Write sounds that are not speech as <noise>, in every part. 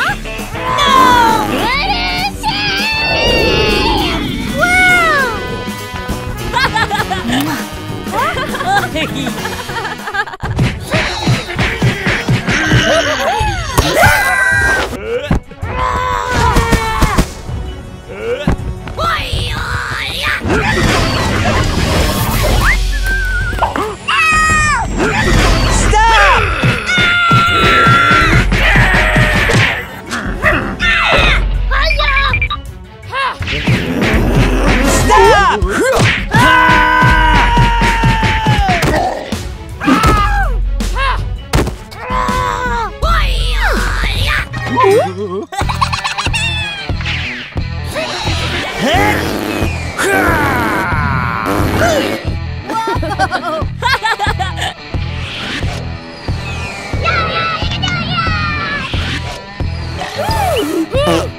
huh? Ugh!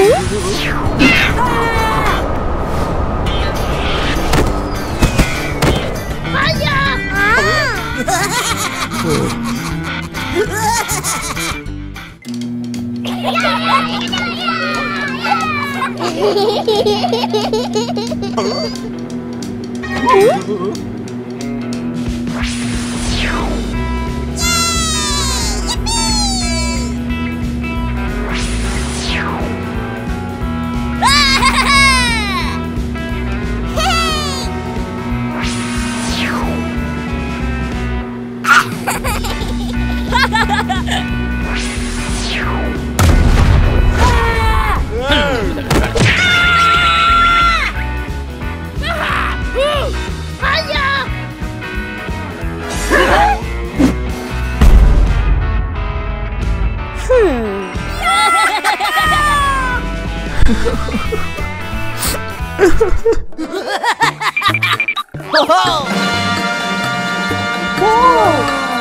Huh?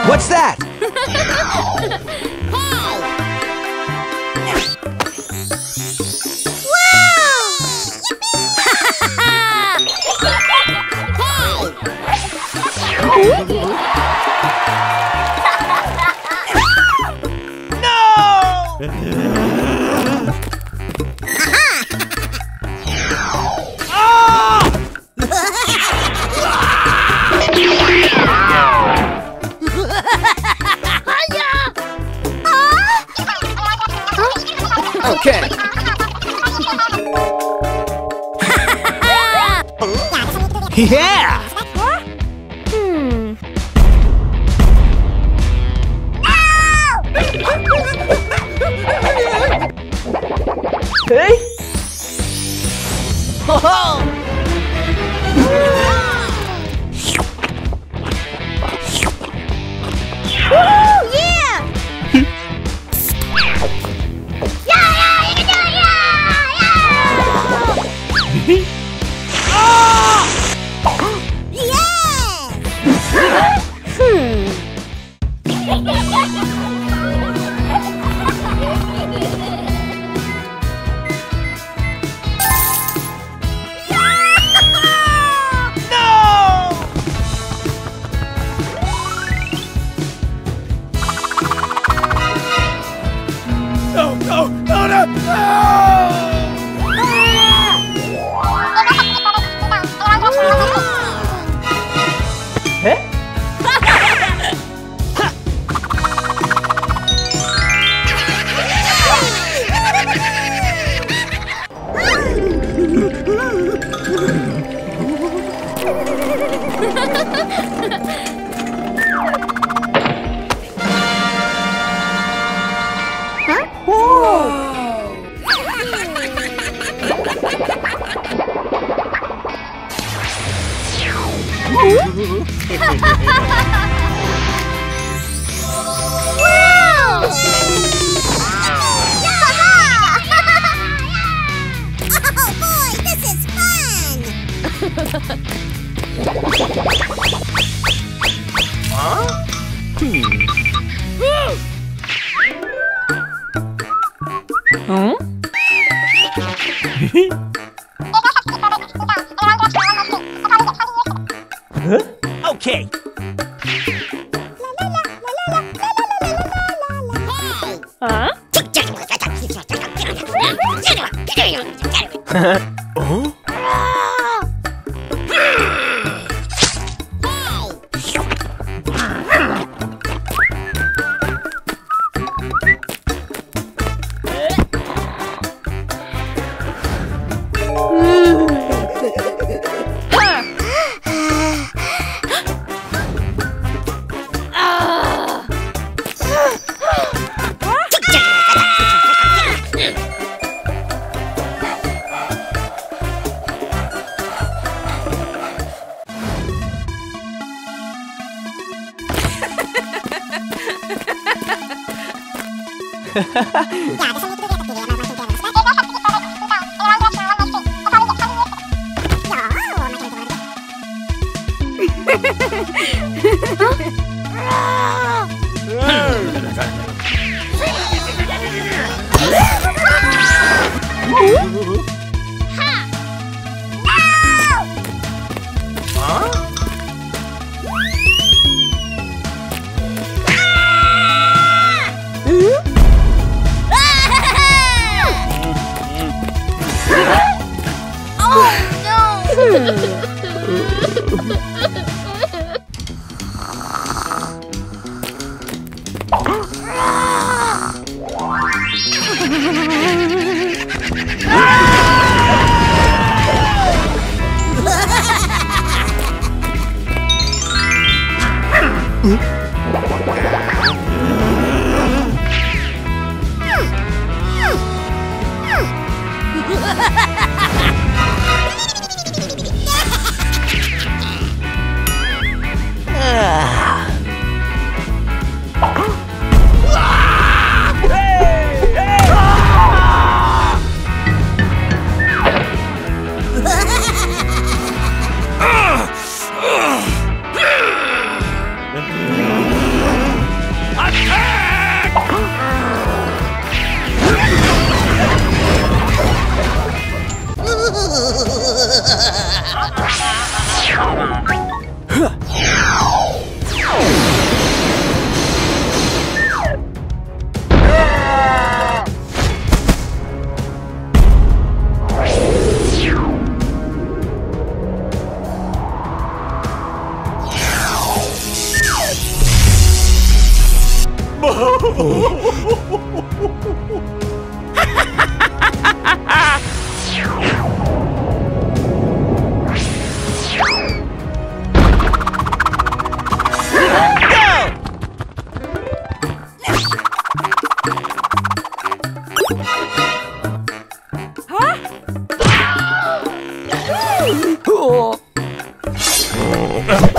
What's that? <laughs> <laughs> <laughs> Yeah! Hmm. Hey! <laughs> Ho Huh! <laughs> Daddy!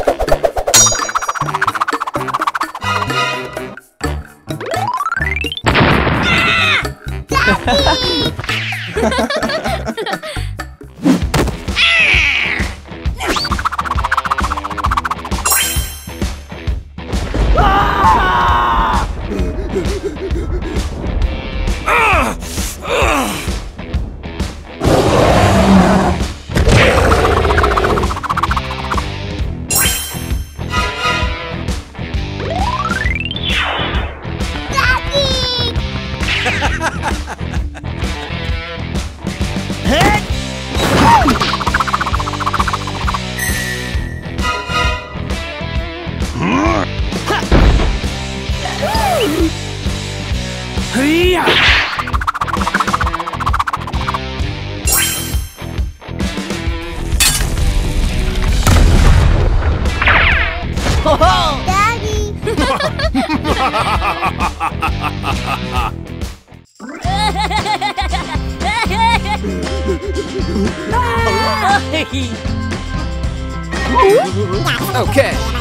Okay.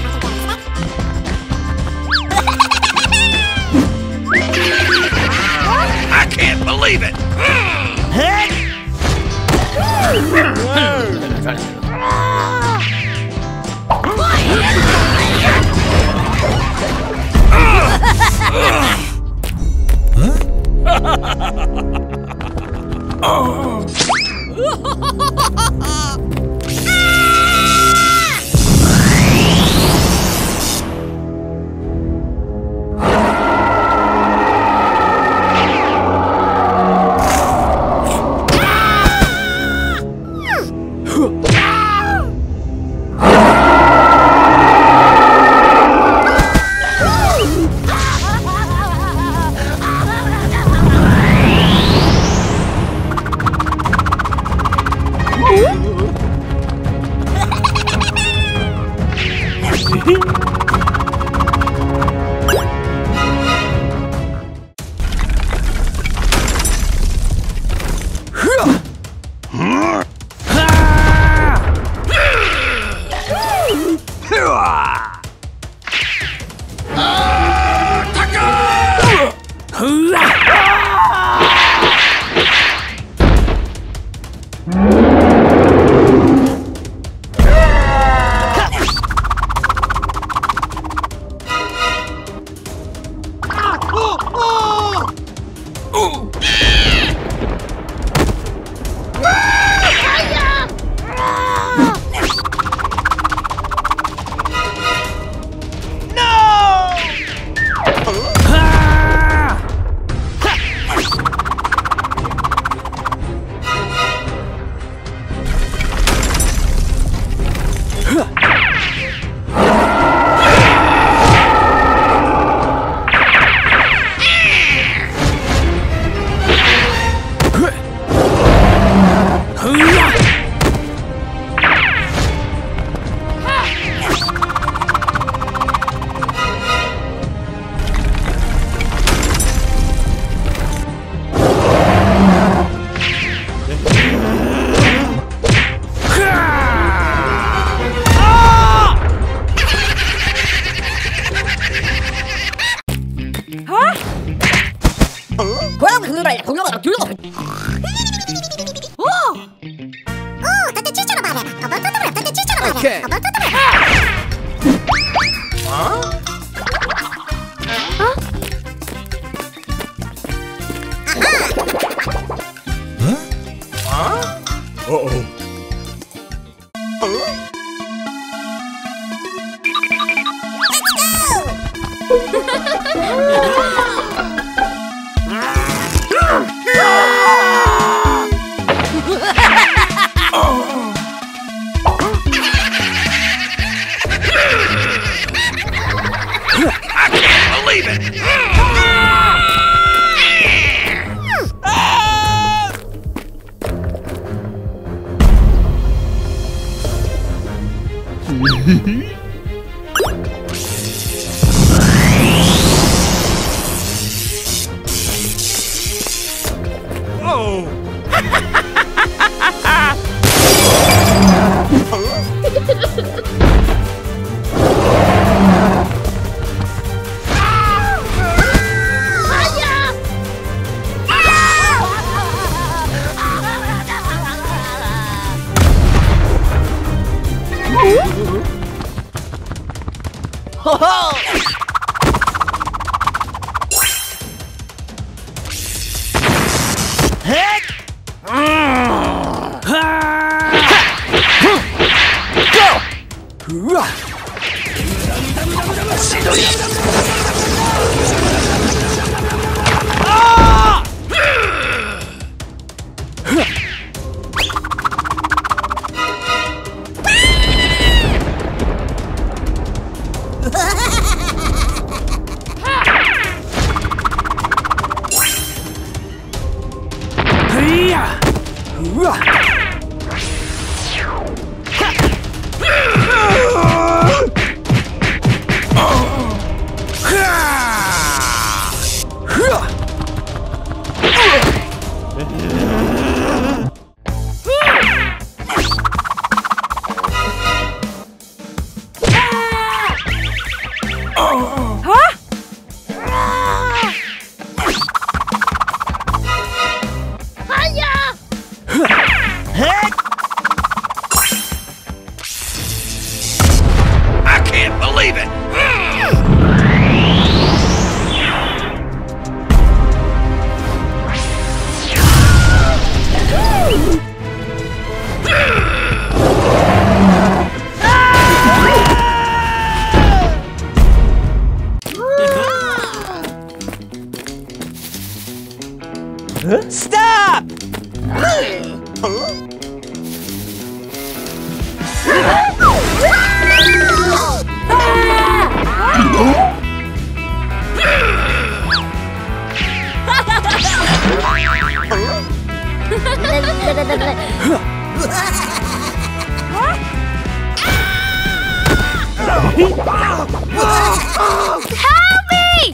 Help me!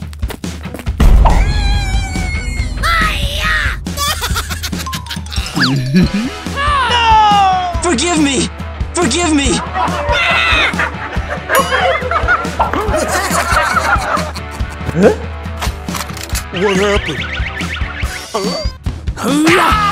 no! Forgive me! Forgive me! What happened? Huh?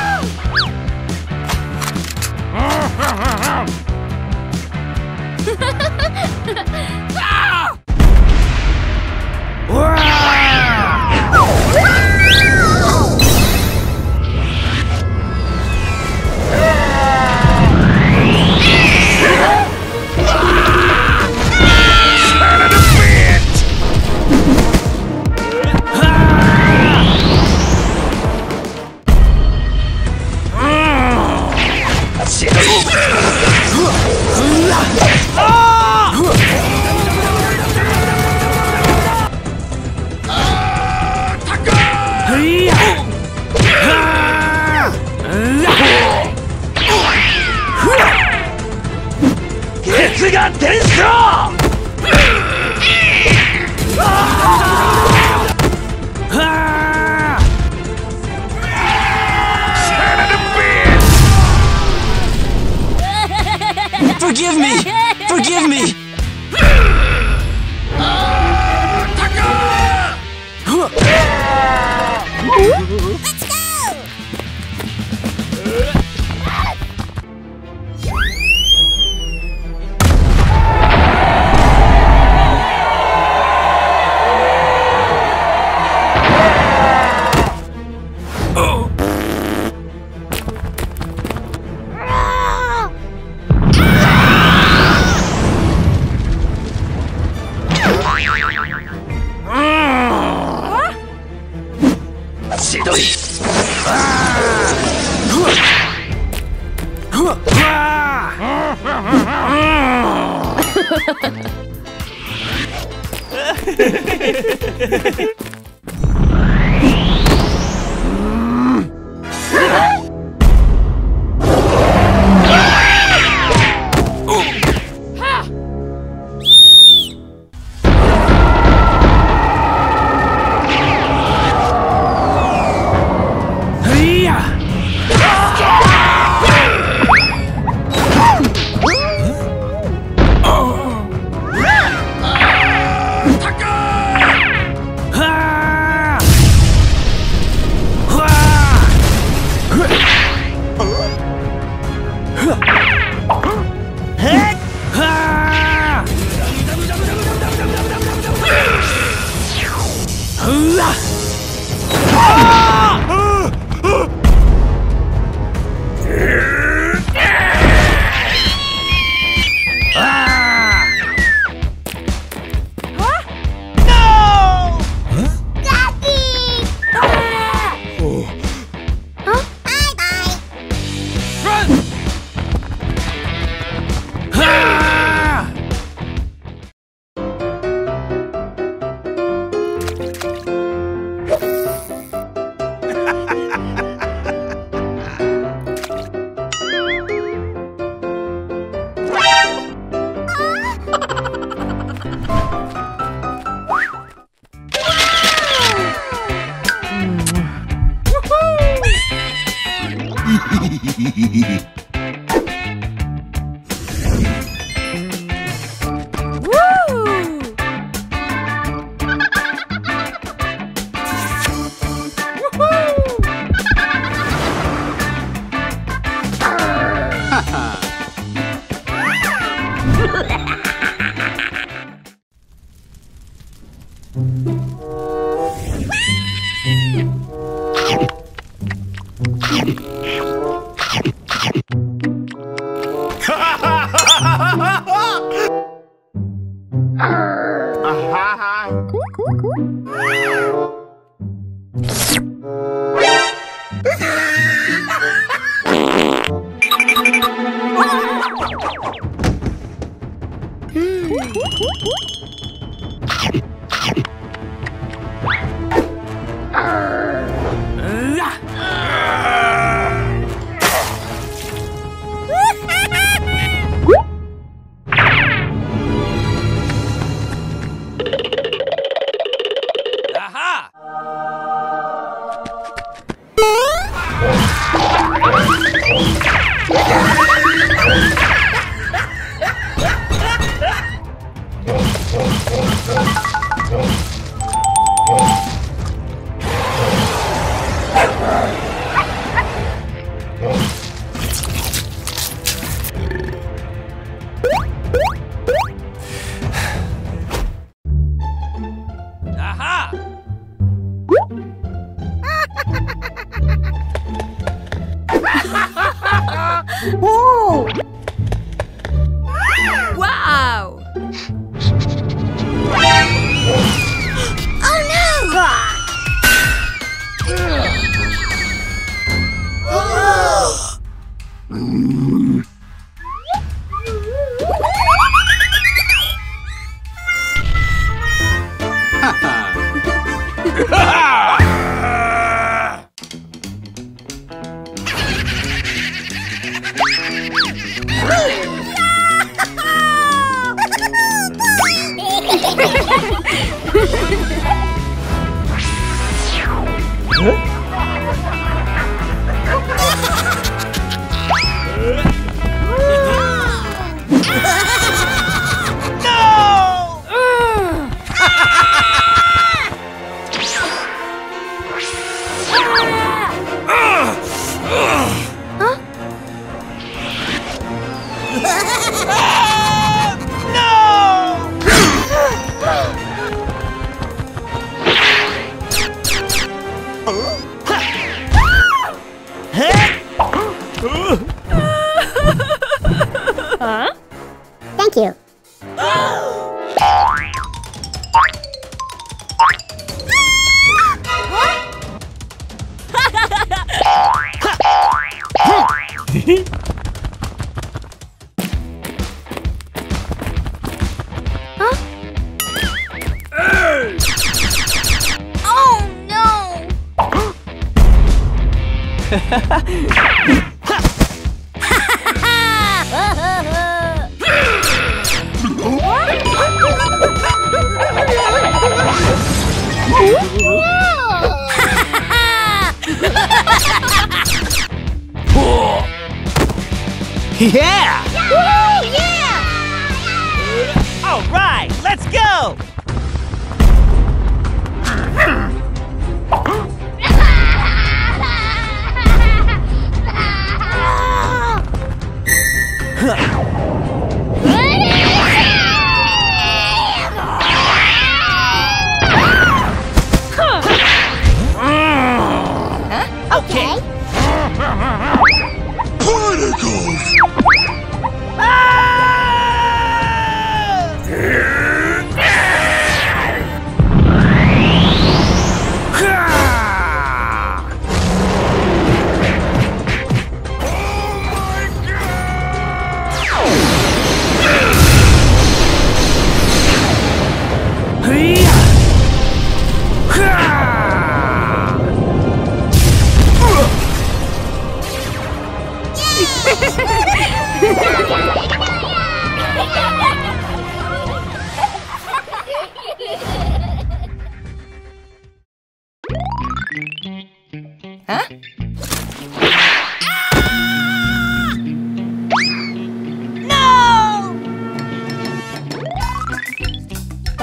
Ah!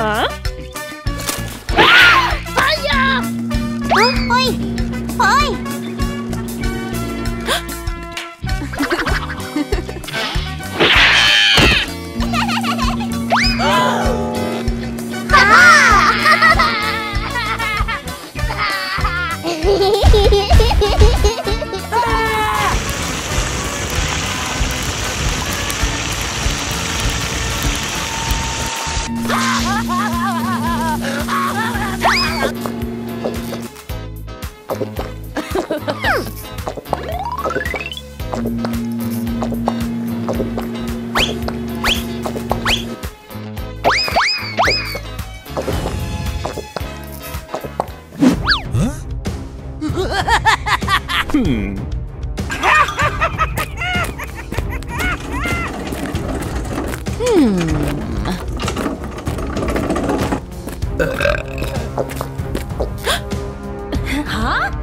Fire! Okay. Huh?